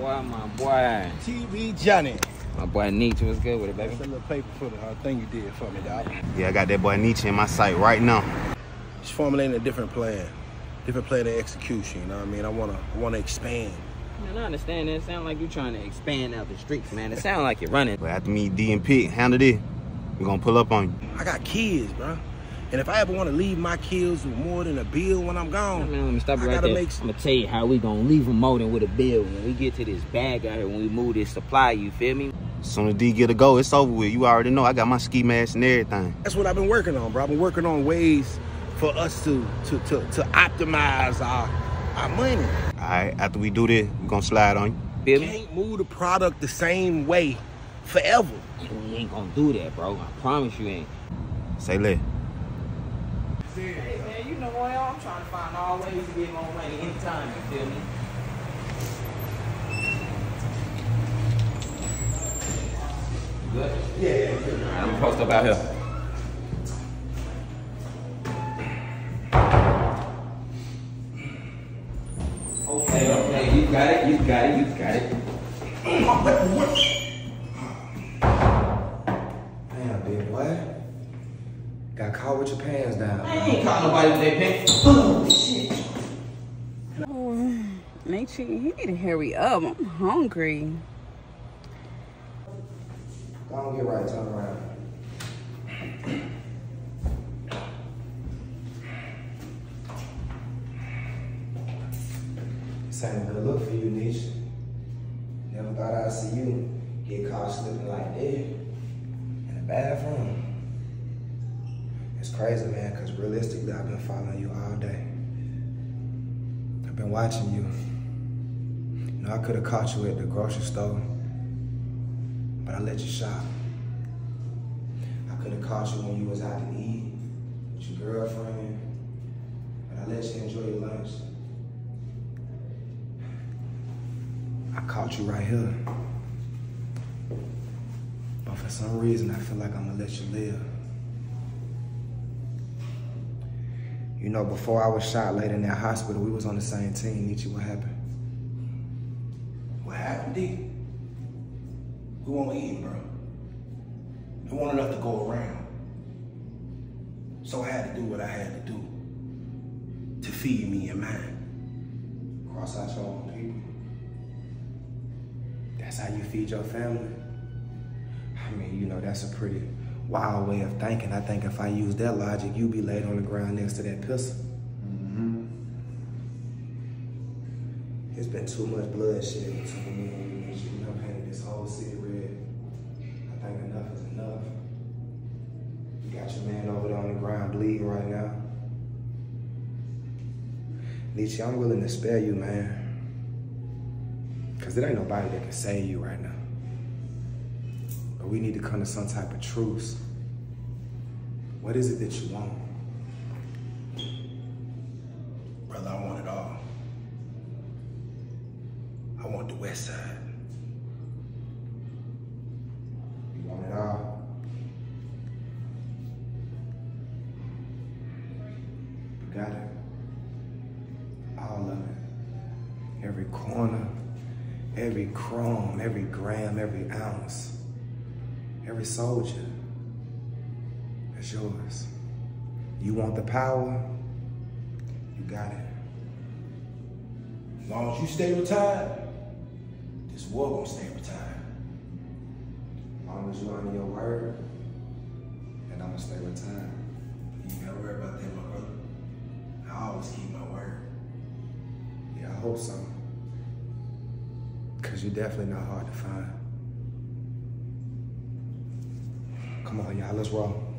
boy, my boy. TV Johnny. My boy Niche was good with it, baby. That's a little paper for the uh, thing you did for me, dog. Yeah, I got that boy Niche in my sight right now. Just formulating a different plan, different plan of execution. You know what I mean? I wanna, I wanna expand. Man, I understand that. It sound like you're trying to expand out the streets, man. It sound like you're running. But after me, D and Pitt handle this, we gonna pull up on you. I got kids, bro. And if I ever want to leave my kids with more than a bill when I'm gone, Man, let me stop I right gotta there. make I'm gonna tell you how we gonna leave them more than with a bill when we get to this bag out here when we move this supply. You feel me? As soon as D get a go, it's over with. You already know I got my ski mask and everything. that's what I've been working on, bro. I've been working on ways for us to to to, to optimize our our money. Alright, after we do this, we gonna slide on you. Feel me? Can't move the product the same way forever. We ain't gonna do that, bro. I promise you ain't. Say less. Hey man, you know what? I'm trying to find all ways to get more money anytime. You feel me? Good. Yeah, yeah, yeah. I'm post up out here. Okay, okay, you got it, you got it, you got it. Damn, Got caught with your pants down. I ain't caught nobody with their pants. Oh shit. Oh, Nature, you need to hurry up. I'm hungry. Don't get right, turn around. This ain't a good look for you, Niche. Never thought I'd see you get caught slipping like that in the bathroom. Crazy, man, because realistically, I've been following you all day. I've been watching you. You know, I could have caught you at the grocery store, but I let you shop. I could have caught you when you was out to eat with your girlfriend, but I let you enjoy your lunch. I caught you right here. But for some reason, I feel like I'm gonna let you live. You know, before I was shot late in that hospital, we was on the same team. Niche, what happened? What happened, D? We won't eat, bro. There wasn't enough to go around. So I had to do what I had to do to feed me and mine. Cross out your own people. That's how you feed your family. I mean, you know, that's a pretty wild way of thinking. I think if I use that logic, you'd be laid on the ground next to that pistol. Mm-hmm. It's been too much bloodshed between me and you. You know, painted this whole city red. I think enough is enough. You got your man over there on the ground bleeding right now. Niche, I'm willing to spare you, man. Because there ain't nobody that can save you right now. We need to come to some type of truce. What is it that you want? Brother, I want it all. I want the west side. You want it all? You got it. All of it. Every corner, every chrome, every gram, every ounce, every soldier. It's yours. You want the power? You got it. As long as you stay retired, this war gonna stay retired. As long as you honor your word, and I'm gonna stay retired. You ain't gotta worry about that, my brother. I always keep my word. Yeah, I hope so. Cause you're definitely not hard to find. Come on, y'all, let's roll.